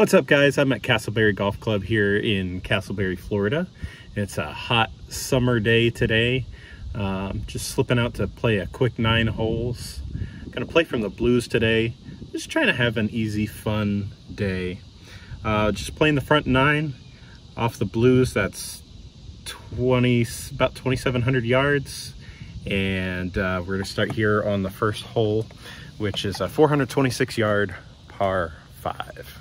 What's up guys? I'm at Casselberry Golf Club here in Casselberry, Florida. It's a hot summer day today. Um, just slipping out to play a quick nine holes. Gonna play from the blues today. Just trying to have an easy, fun day. Uh, just playing the front nine off the blues. That's 20, about 2,700 yards. And uh, we're gonna start here on the first hole, which is a 426 yard par five.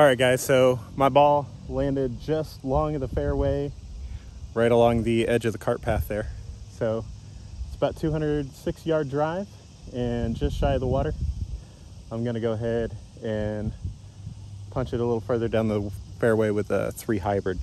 All right, guys, so my ball landed just long of the fairway, right along the edge of the cart path there. So it's about 206 yard drive and just shy of the water. I'm gonna go ahead and punch it a little further down the fairway with a three hybrid.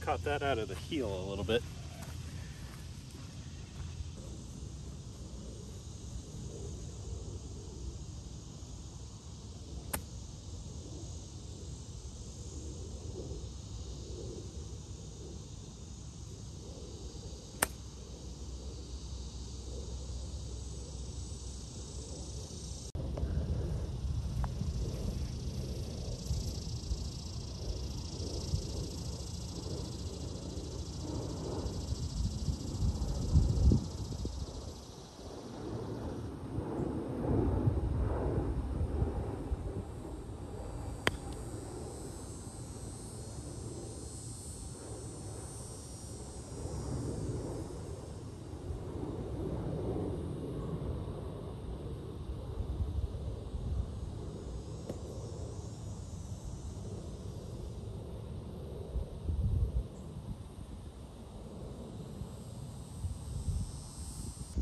I caught that out of the heel a little bit.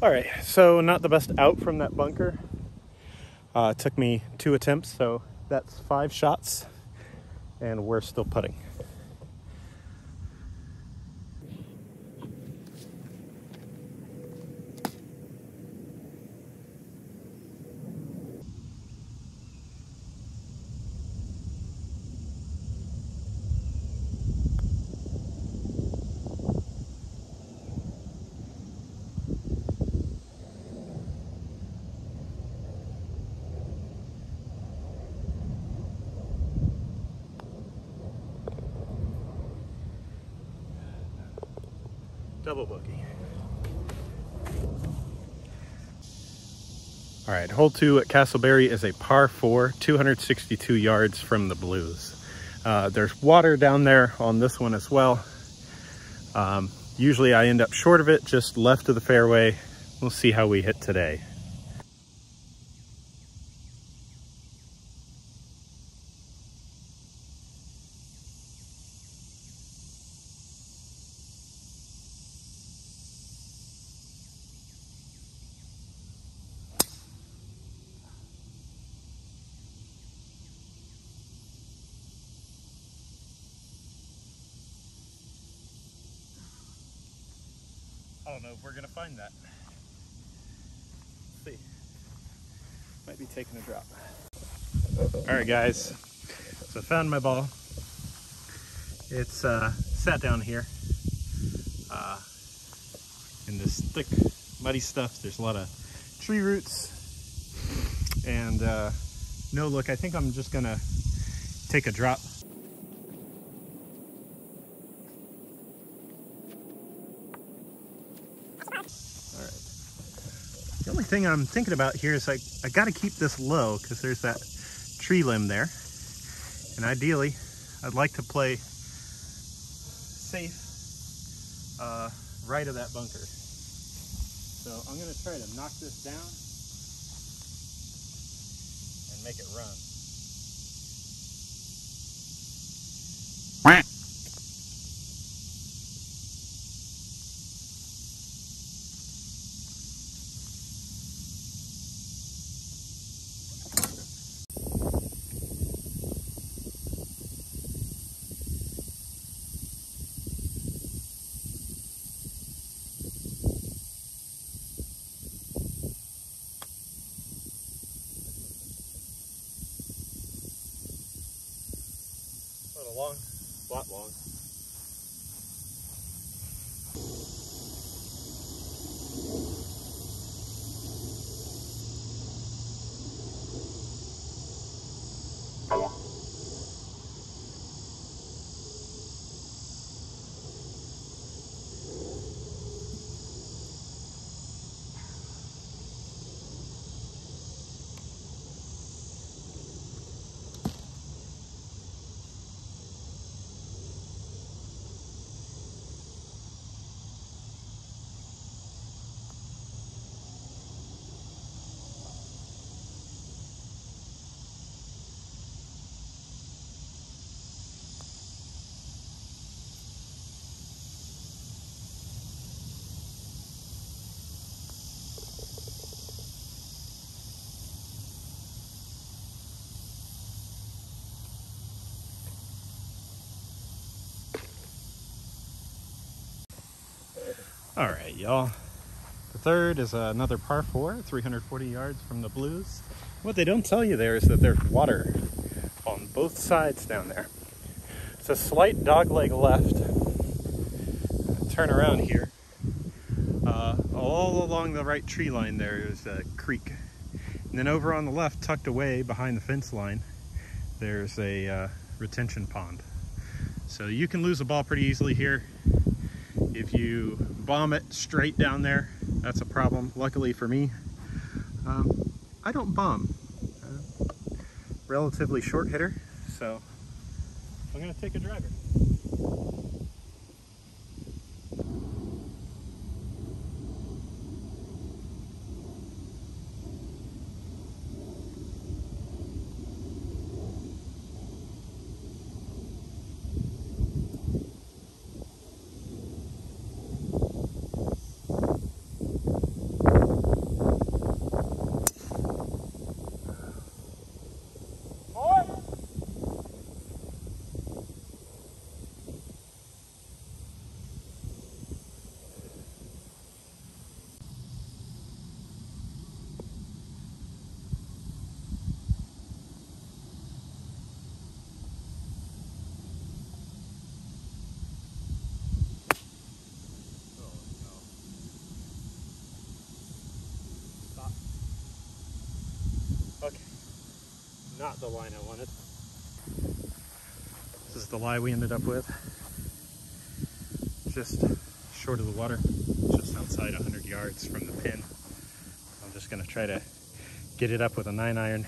All right, so not the best out from that bunker. Uh, took me two attempts, so that's five shots, and we're still putting. Double. All right, hole two at Casselberry is a par four, 262 yards from the blues. Uh, there's water down there on this one as well. Um, usually I end up short of it, just left of the fairway. We'll see how we hit today. I don't know if we're gonna find that. Let's see. Might be taking a drop. All right, guys. So I found my ball. It's uh, sat down here uh, in this thick, muddy stuff. There's a lot of tree roots and uh, no look. I think I'm just gonna take a drop. All right. The only thing I'm thinking about here is like I got to keep this low because there's that tree limb there, and ideally, I'd like to play safe uh, right of that bunker. So I'm gonna try to knock this down and make it run. Long, lot long. All right, y'all. The third is another par four, 340 yards from the blues. What they don't tell you there is that there's water on both sides down there. It's a slight dogleg left. Turn around here. Uh, all along the right tree line there is a creek. And then over on the left, tucked away behind the fence line, there's a uh, retention pond. So you can lose a ball pretty easily here. If you bomb it straight down there, that's a problem. Luckily for me, um, I don't bomb. Uh, relatively short hitter, so I'm gonna take a driver. Okay, not the line I wanted. This is the lie we ended up with. Just short of the water, just outside 100 yards from the pin. I'm just gonna try to get it up with a nine iron.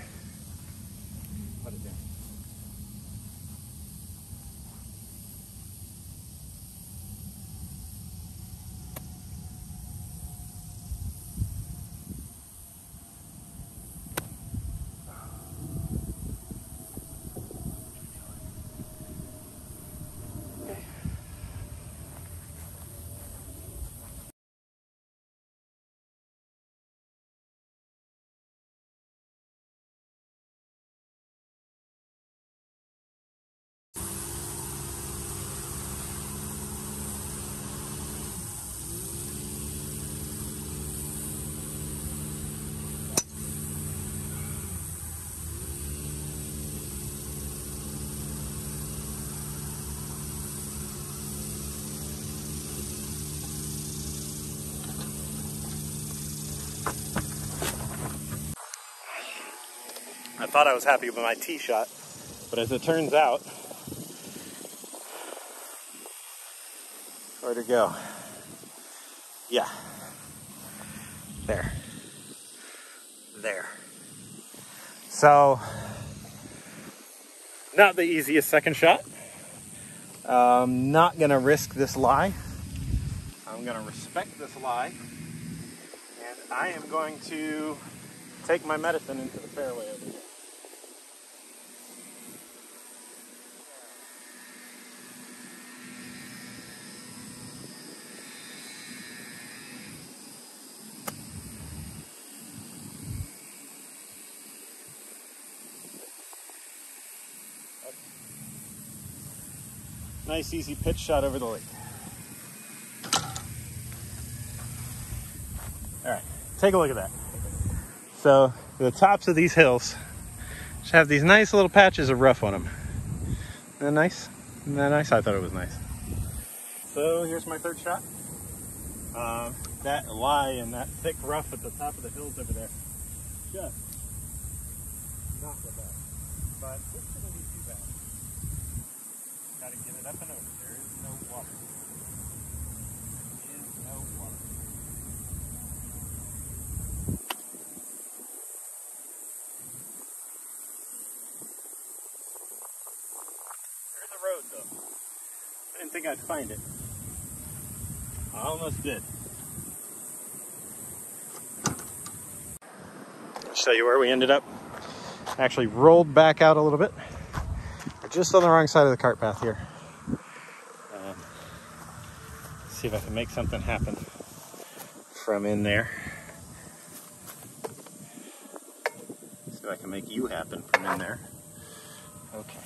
Thought I was happy with my tee shot, but as it turns out, where'd it go? Yeah. There. There. So, not the easiest second shot. Um, not gonna risk this lie. I'm gonna respect this lie. And I am going to take my medicine into the fairway over here. Nice easy pitch shot over the lake. All right, take a look at that. So the tops of these hills should have these nice little patches of rough on them. Isn't that nice? Isn't that nice? I thought it was nice. So here's my third shot. Um, that lie and that thick rough at the top of the hills over there. Just not the best. But this shouldn't be too bad. Gotta get it up and over. There is no water. There is no water. There's a road though. I didn't think I'd find it. I almost did. I'll show you where we ended up. Actually rolled back out a little bit. Just on the wrong side of the cart path here. Um, see if I can make something happen from in there. See if I can make you happen from in there. Okay.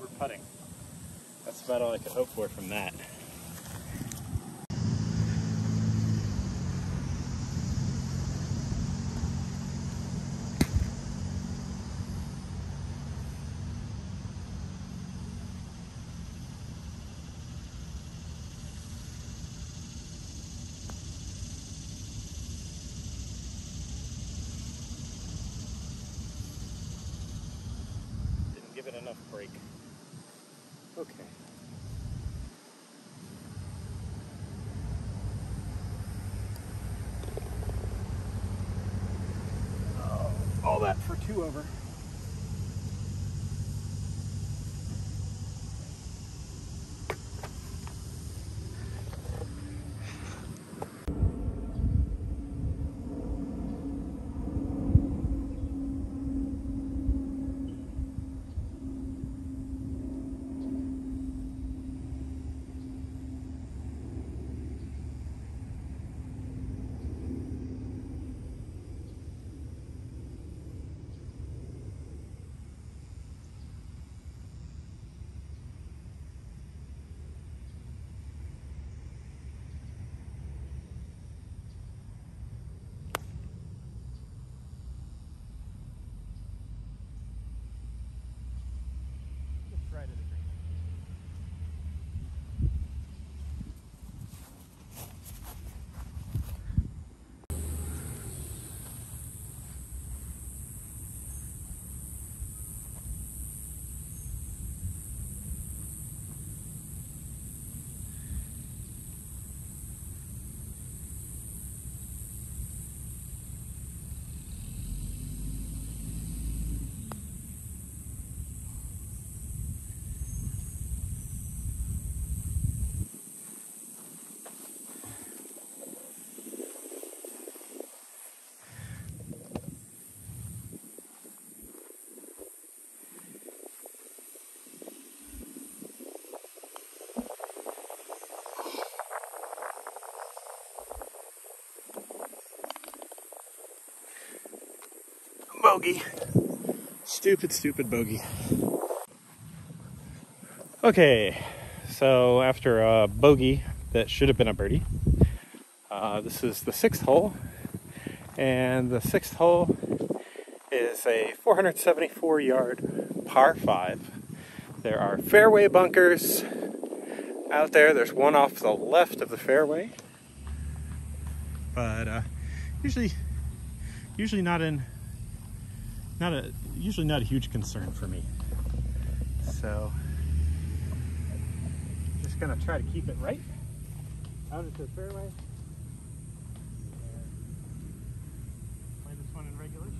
We're putting. That's about all I could hope for from that. Didn't give it enough break. Okay. Oh, all two over. Just right at the green. Bogey. Stupid, stupid bogey. Okay, so after a bogey that should have been a birdie, uh, this is the sixth hole, and the sixth hole is a 474 yard par 5. There are fairway bunkers out there. There's one off the left of the fairway. But uh, usually usually not in not a usually not a huge concern for me. So just gonna try to keep it right out into the fairway. Play this one in regulation.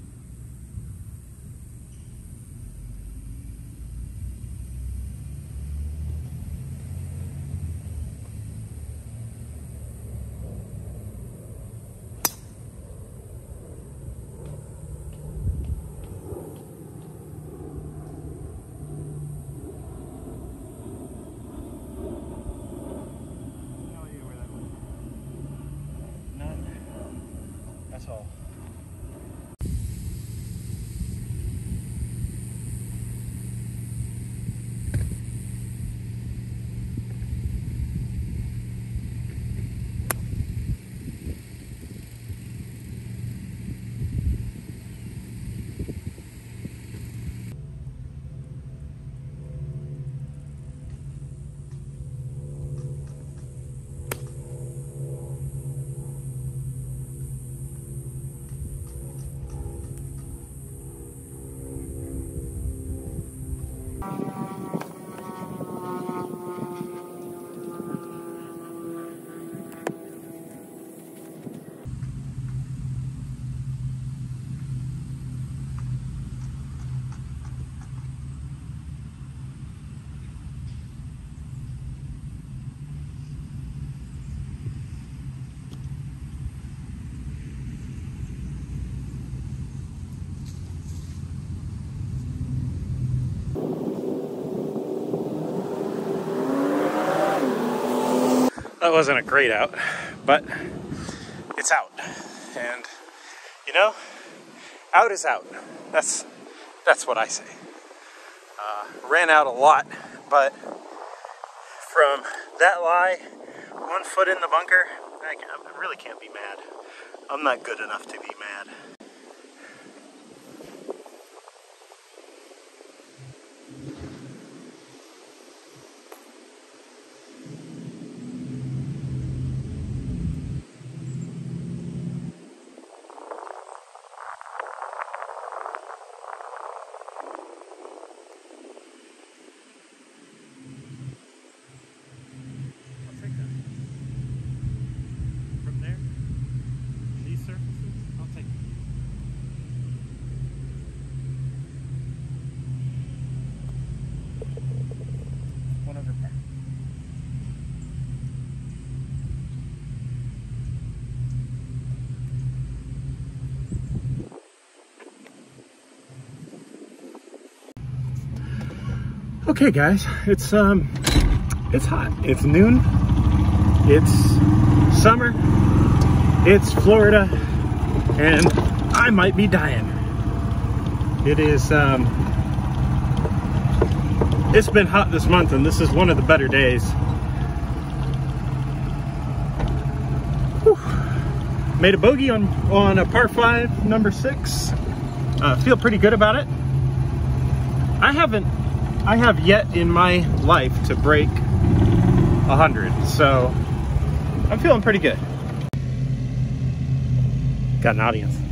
No idea where that went. None. That's all. That wasn't a great out, but it's out. And you know, out is out. That's that's what I say. Uh, ran out a lot, but from that lie, one foot in the bunker, I, I really can't be mad. I'm not good enough to be mad. I'll take that. From there, these surfaces, I'll take it. One under par. Okay, guys, it's um, it's hot. It's noon. It's summer. It's Florida, and I might be dying. It is um, it's been hot this month, and this is one of the better days. Whew. Made a bogey on on a par five, number six. Uh, feel pretty good about it. I haven't I have yet in my life to break 100, so I'm feeling pretty good. Got an audience.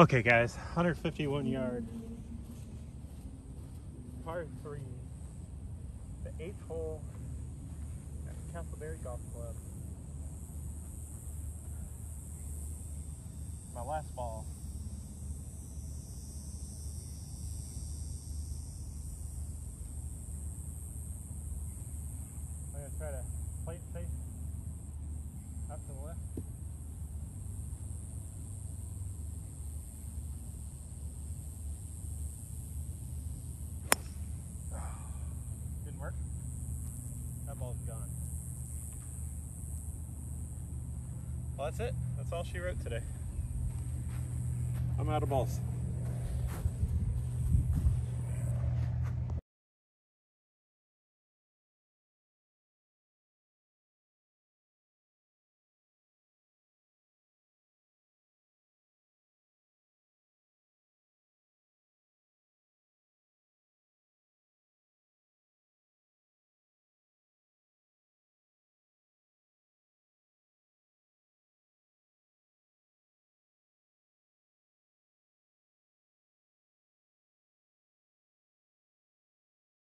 Okay, guys, 151 yard par three, the eighth hole at Casselberry Golf Club. My last ball. I'm gonna try to play it safe up to the left. Didn't work. That ball's gone. Well, that's it. That's all she wrote today. I'm out of balls.